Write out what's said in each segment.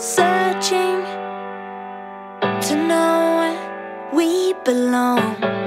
searching to know where we belong.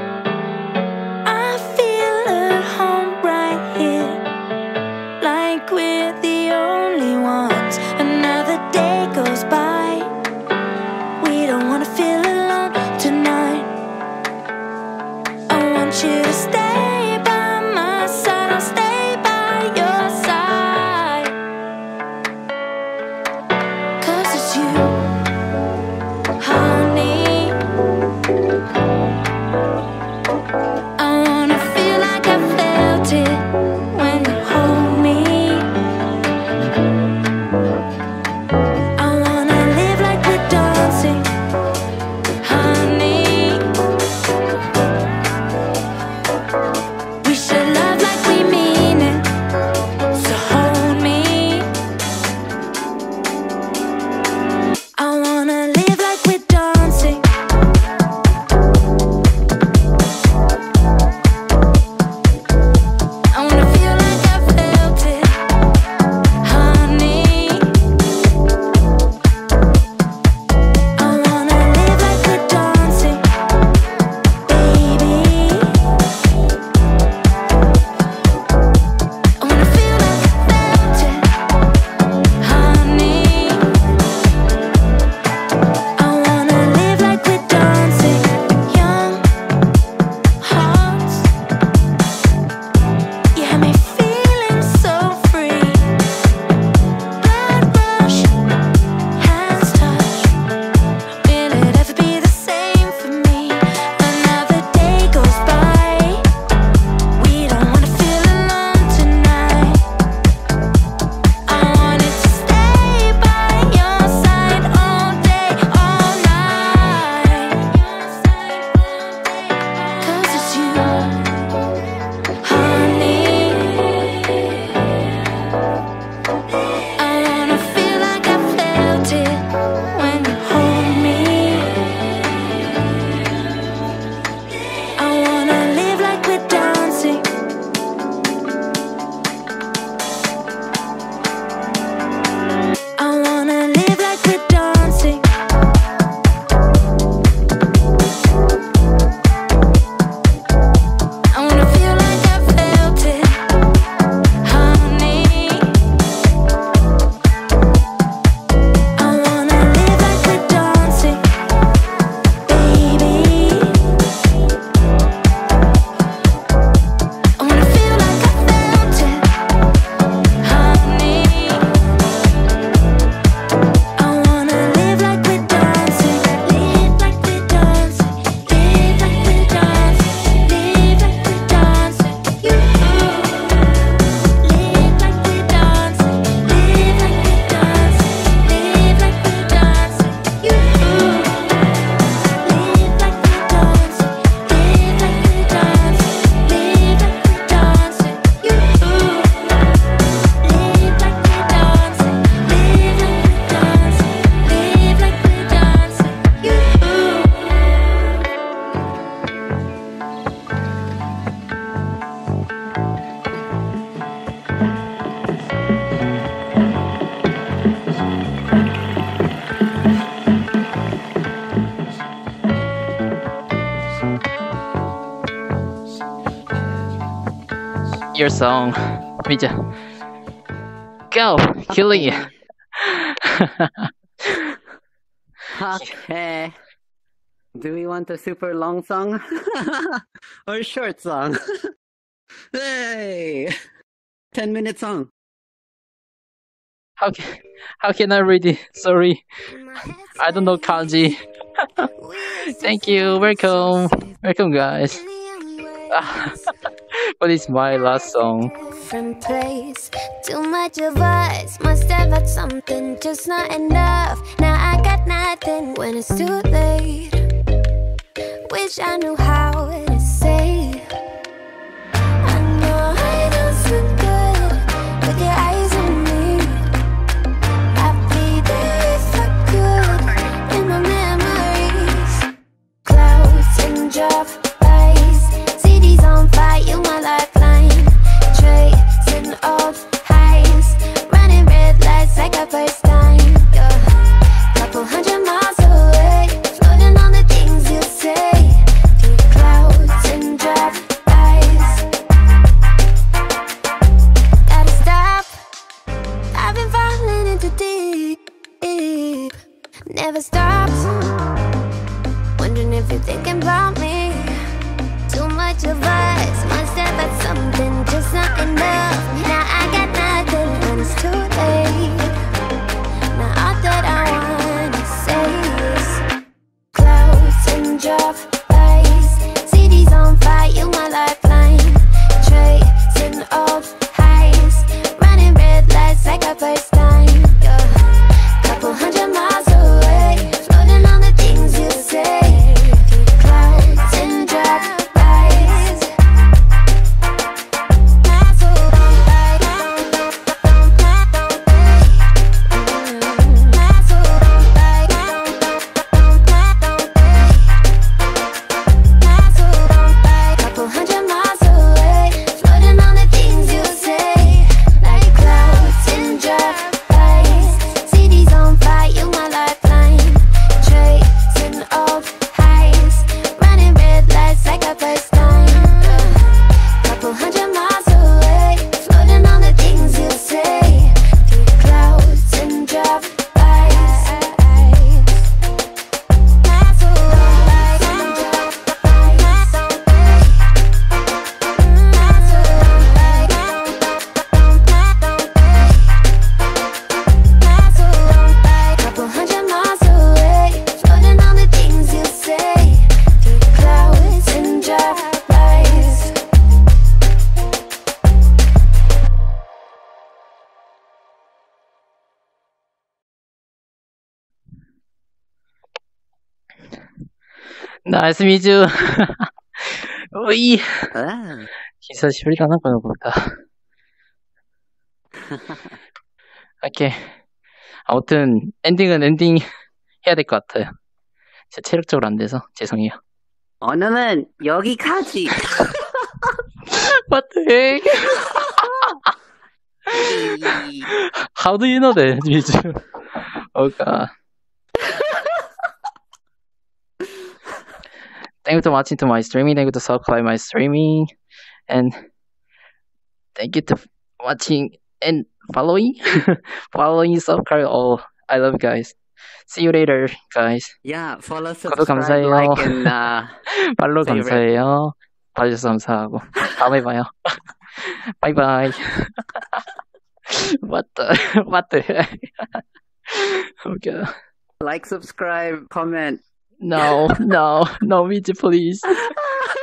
your song. Mija. Go, Hilly. okay. Do we want a super long song or a short song? hey, ten minute song. How can, how can I read it? Sorry, I don't know kanji. Thank you. Welcome, welcome, guys. What is my last song? Place. Too much of us must have had something, just not enough. Now I got nothing when it's too late. Wish I knew how. If you're thinking about me. Too much of us. Must have had something, just not enough. Nice to meet you. おい。あ久しぶりだな、この歌。오케이. 아무튼, 엔딩은 엔딩 해야 될 것 같아요. 제가 체력적으로 안 돼서 죄송해요. 오늘은 여기까지. What the heck? How do you know that, 미주? Oh god. Thank you for watching to my streaming. Thank you to subscribe my streaming. And thank you to watching and following. following, subscribe. Oh, I love you guys. See you later, guys. Yeah, follow, 구독 subscribe, 감사해요. like, and uh, 팔로우 See you 감사해요. 봐주셔서 감사하고. 다음에 봐요. 바이바이. what the, what the heck. okay. like, subscribe, comment. No, no, no, Luigi, please.